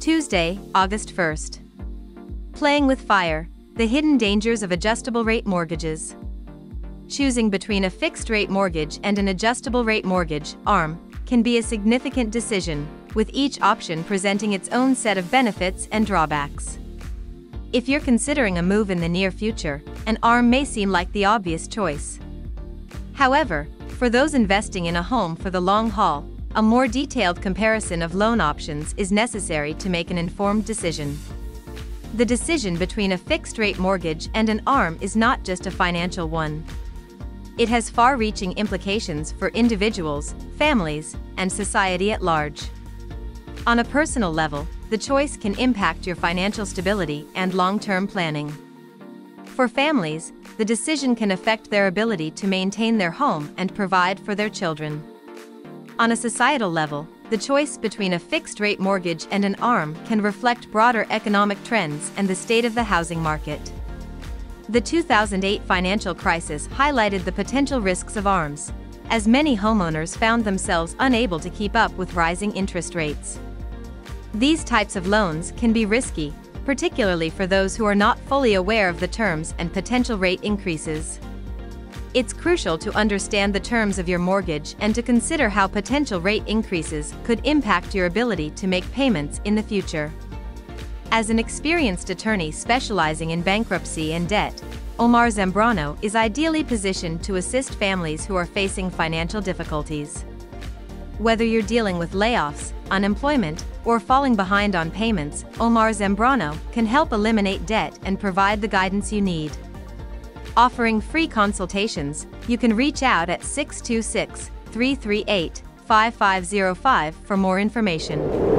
Tuesday, August 1st. Playing with fire, the hidden dangers of adjustable rate mortgages. Choosing between a fixed rate mortgage and an adjustable rate mortgage, ARM, can be a significant decision, with each option presenting its own set of benefits and drawbacks. If you're considering a move in the near future, an ARM may seem like the obvious choice. However, for those investing in a home for the long haul, a more detailed comparison of loan options is necessary to make an informed decision. The decision between a fixed rate mortgage and an ARM is not just a financial one. It has far reaching implications for individuals, families, and society at large. On a personal level, the choice can impact your financial stability and long term planning. For families, the decision can affect their ability to maintain their home and provide for their children. On a societal level, the choice between a fixed rate mortgage and an ARM can reflect broader economic trends and the state of the housing market. The 2008 financial crisis highlighted the potential risks of ARMs, as many homeowners found themselves unable to keep up with rising interest rates. These types of loans can be risky, particularly for those who are not fully aware of the terms and potential rate increases. It's crucial to understand the terms of your mortgage and to consider how potential rate increases could impact your ability to make payments in the future. As an experienced attorney specializing in bankruptcy and debt, Omar Zambrano is ideally positioned to assist families who are facing financial difficulties. Whether you're dealing with layoffs, unemployment, or falling behind on payments, Omar Zambrano can help eliminate debt and provide the guidance you need. Offering free consultations, you can reach out at 626 338 5505 for more information.